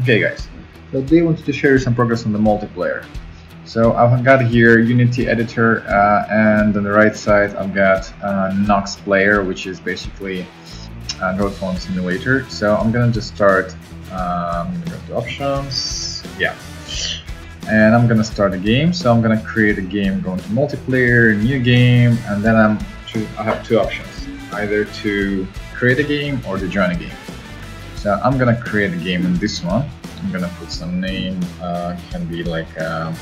Okay guys, so today I wanted to share some progress on the multiplayer. So I've got here Unity editor uh, and on the right side I've got uh, Nox player which is basically a Goat Phone simulator. So I'm gonna just start, um, I'm gonna go to options, yeah. And I'm gonna start a game, so I'm gonna create a game going to multiplayer, new game, and then I'm I have two options, either to create a game or to join a game. So I'm gonna create a game in this one. I'm gonna put some name, uh, can be like uh,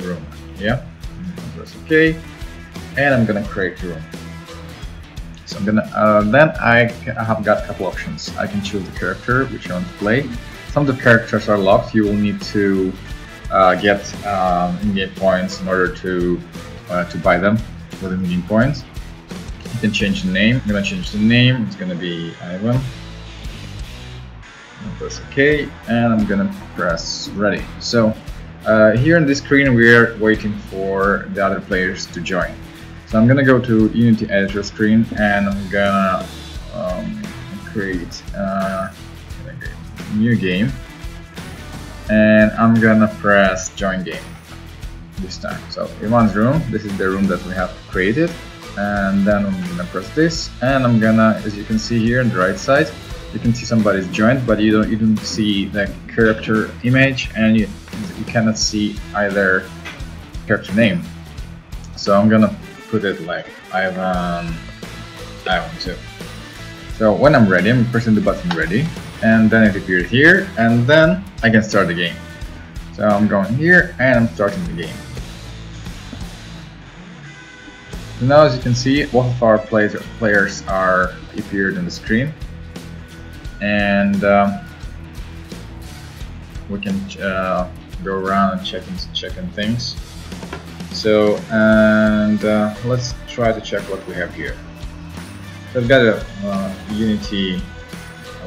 room, yeah. Press OK, and I'm gonna create room. So I'm gonna uh, then I, I have got a couple options. I can choose the character which I want to play. Some of the characters are locked. You will need to uh, get um, in-game points in order to uh, to buy them with in-game points. You can change the name. I'm gonna change the name. It's gonna be Ivan. press OK, and I'm gonna press ready. So uh, here on this screen, we are waiting for the other players to join. So I'm gonna go to Unity Editor screen, and I'm gonna um, create uh, a new game, and I'm gonna press Join Game this time. So Ivan's room, this is the room that we have created and then I'm gonna press this and I'm gonna as you can see here on the right side you can see somebody's joined but you don't you don't see the character image and you, you cannot see either character name. So I'm gonna put it like Ivan Ivan 2 so when I'm ready I'm pressing the button ready and then it appears here and then I can start the game. So I'm going here and I'm starting the game So now as you can see, both of our players, players are appeared on the screen. And um, we can uh, go around and checking, checking things. So, and uh, let's try to check what we have here. So I've got a uh, Unity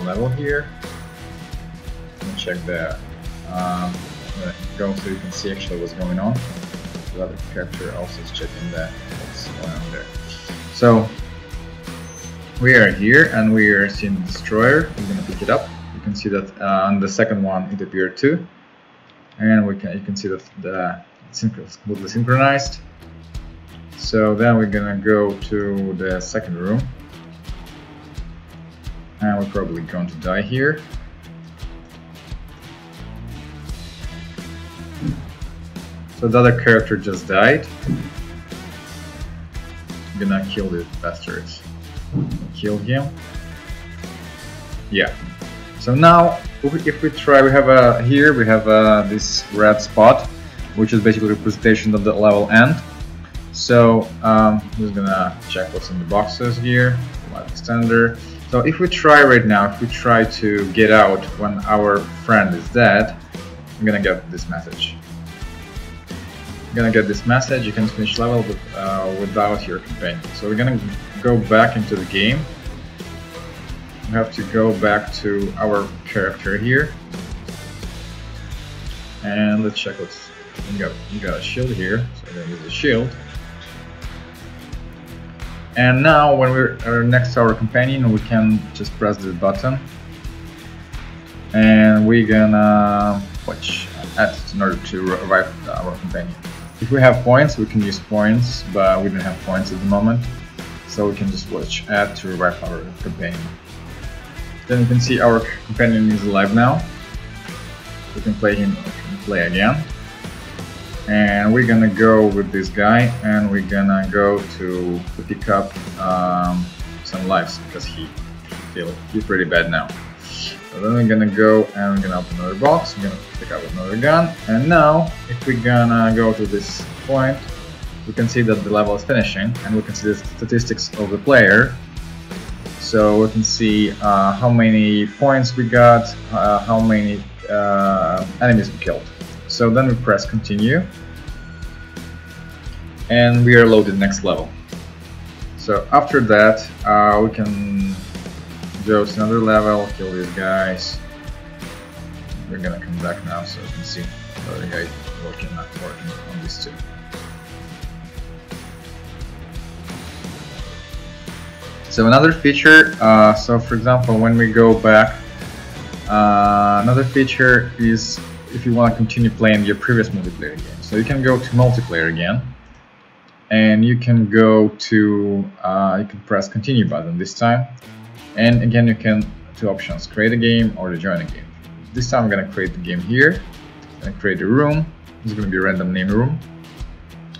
level here. Let me check the um, go so you can see actually what's going on. The other character also is checking that around there. So we are here and we are seeing the destroyer. We're gonna pick it up. You can see that uh, on the second one it appeared too, and we can you can see that the smoothly synchronized. So then we're gonna go to the second room, and we're probably going to die here. So the other character just died I'm gonna kill these bastards. Kill him. Yeah. So now, if we try, we have a here we have a, this red spot, which is basically representation of the level end. So um, I'm just gonna check what's in the boxes here. Life extender. So if we try right now, if we try to get out when our friend is dead, I'm gonna get this message gonna get this message, you can finish level with, uh, without your companion. So we're gonna go back into the game. We have to go back to our character here. And let's check what's we got we got a shield here, so we're gonna use the shield. And now when we're uh, next to our companion we can just press this button and we're gonna uh, watch uh, ad in order to revive our companion. If we have points, we can use points, but we don't have points at the moment. So we can just watch ad to revive our companion. Then you can see our companion is alive now. We can play him, can play again. And we're gonna go with this guy and we're gonna go to, pick up um, some lives because he feel he's pretty bad now. So then we're gonna go and we're gonna open another box, we're gonna pick up another gun, and now if we're gonna go to this point, we can see that the level is finishing, and we can see the statistics of the player. So we can see uh, how many points we got, uh, how many uh, enemies we killed. So then we press continue, and we are loaded next level. So after that, uh, we can go to another level, kill these guys. We're gonna come back now so you can see the other guy working, not working on these two. So another feature, uh, so for example, when we go back Uh, another feature is if you want to continue playing your previous multiplayer game. So you can go to multiplayer again and you can go to, uh, you can press continue button this time and again you can, two options, create a game or join a game. This time I'm gonna create the game here, I'm create a room, it's gonna be a random name room.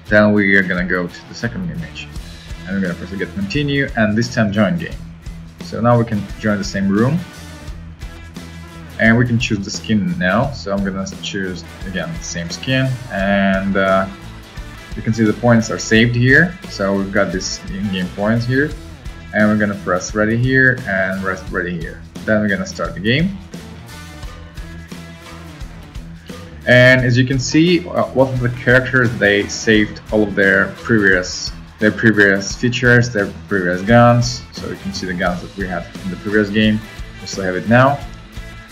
Then we are gonna go to the second image and we're gonna press get continue and this time join game. So now we can join the same room. And we can choose the skin now. So I'm gonna choose again the same skin. And uh, you can see the points are saved here. So we've got this in-game points here and we're gonna press ready here and rest ready here. Then we're gonna start the game. And as you can see uh, both of the characters they saved all of their previous their previous features their previous guns. So you can see the guns that we had in the previous game. We still have it now.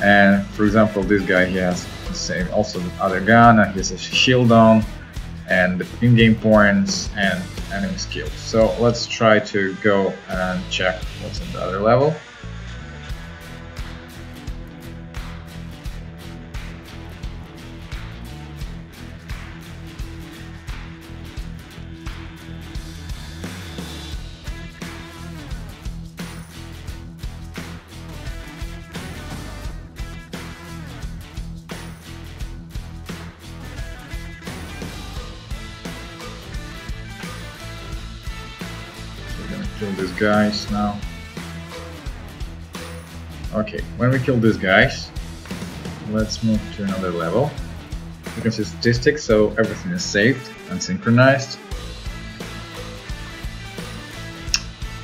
And for example this guy he has the same also the other gun and he has a shield on and the in-game points and enemy skills. So let's try to go and check what's in the other level kill these guys now. Okay, when we kill these guys, let's move to another level. You can see statistics, so everything is saved and synchronized.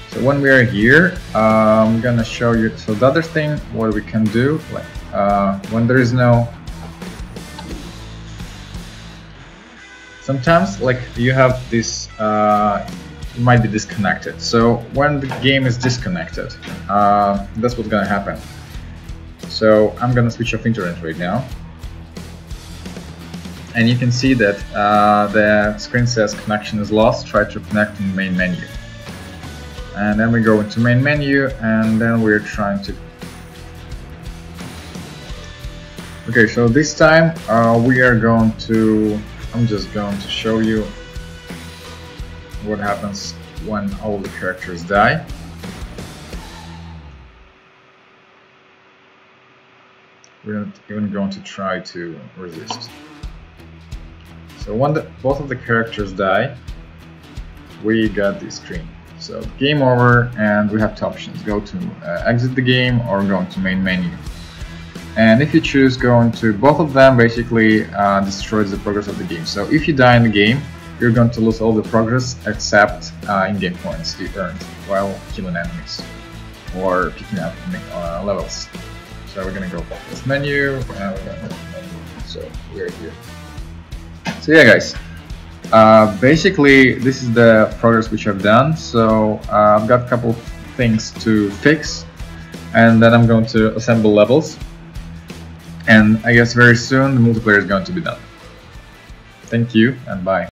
So when we are here, uh, I'm gonna show you. So the other thing, what we can do, like uh, when there is no. Sometimes, like you have this uh, might be disconnected. So when the game is disconnected, uh, that's what's gonna happen. So I'm gonna switch off internet right now. And you can see that uh, the screen says connection is lost, try to connect in main menu. And then we go into main menu and then we're trying to Okay, so this time uh, we are going to, I'm just going to show you what happens when all the characters die. We're not even going to try to resist. So when the, both of the characters die, we got this screen. So game over and we have two options. Go to uh, exit the game or go into main menu. And if you choose going to both of them, basically uh, destroys the progress of the game. So if you die in the game, you're going to lose all the progress except uh, in-game points you earned while killing enemies or picking up uh, levels. So we're gonna go back this menu, and we're gonna menu. So we're here. So yeah, guys. Uh, basically, this is the progress which I've done. So uh, I've got a couple things to fix, and then I'm going to assemble levels. And I guess very soon the multiplayer is going to be done. Thank you, and bye.